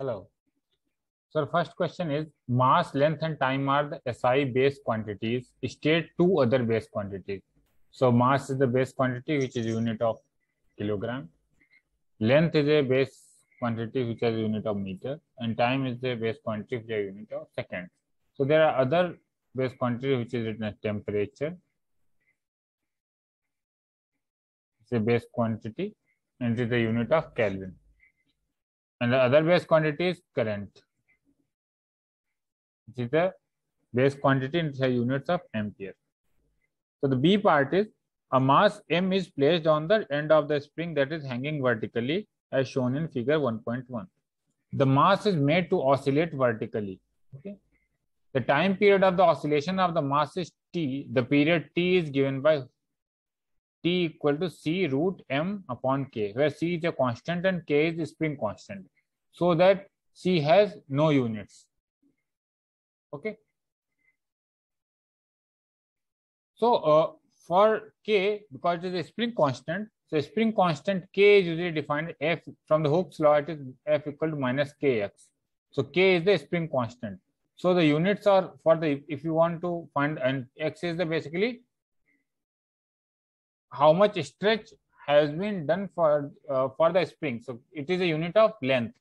Hello. So first question is mass, length and time are the SI base quantities. State two other base quantities. So mass is the base quantity which is unit of kilogram. Length is a base quantity which is unit of meter and time is the base quantity which is unit of second. So there are other base quantity which is written as temperature. It's a base quantity and it is the unit of Kelvin. And the other base quantity is current. It is the base quantity in units of ampere. So the B part is a mass M is placed on the end of the spring that is hanging vertically as shown in figure 1.1. The mass is made to oscillate vertically. Okay. The time period of the oscillation of the mass is T. The period T is given by T equal to C root M upon K, where C is a constant and K is a spring constant. So that C has no units. Okay. So uh, for K, because it is a spring constant, so spring constant K is usually defined F from the Hooke's law, it is F equal to minus Kx. So K is the spring constant. So the units are for the, if you want to find, and X is the basically how much stretch has been done for uh, for the spring. So it is a unit of length.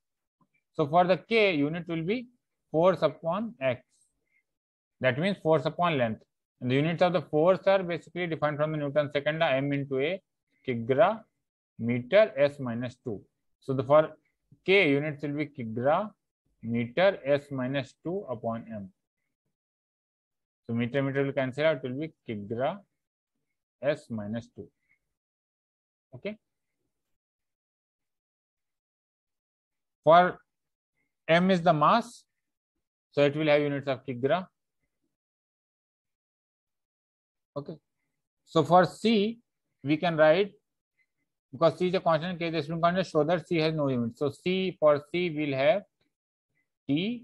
So for the K unit will be force upon X. That means force upon length. And the units of the force are basically defined from the Newton second law m into a kigra meter s minus 2. So the for K units will be kigra meter s minus 2 upon m. So meter meter will cancel out, it will be kigra s minus 2 okay for m is the mass. So it will have units of kilogram okay. So for c we can write because c is a constant k is a spring constant so that c has no unit so c for c will have t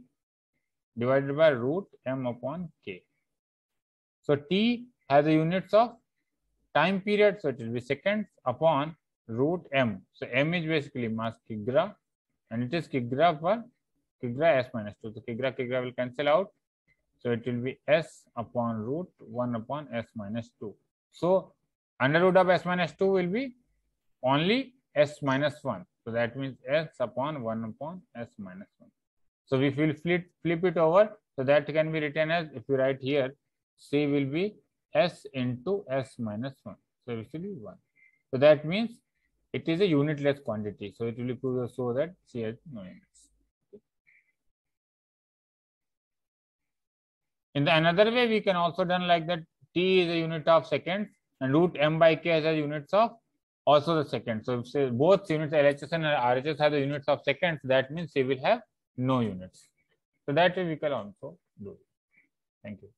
divided by root m upon k. So t has the units of time period, so it will be seconds upon root m. So m is basically mass kilogram and it is kilogram for kilogram s minus 2. So kilogram kilogram will cancel out. So it will be s upon root 1 upon s minus 2. So under root of s minus 2 will be only s minus 1. So that means s upon 1 upon s minus 1. So if we will flip, flip it over, so that can be written as if you write here, c will be s into s minus 1. So it will be 1. So that means it is a unitless quantity. So it will be so that C has no units. In the another way, we can also done like that T is a unit of seconds and root m by k has a units of also the seconds. So if both units LHS and RHS have the units of seconds, that means they will have no units. So that way we can also do. Thank you.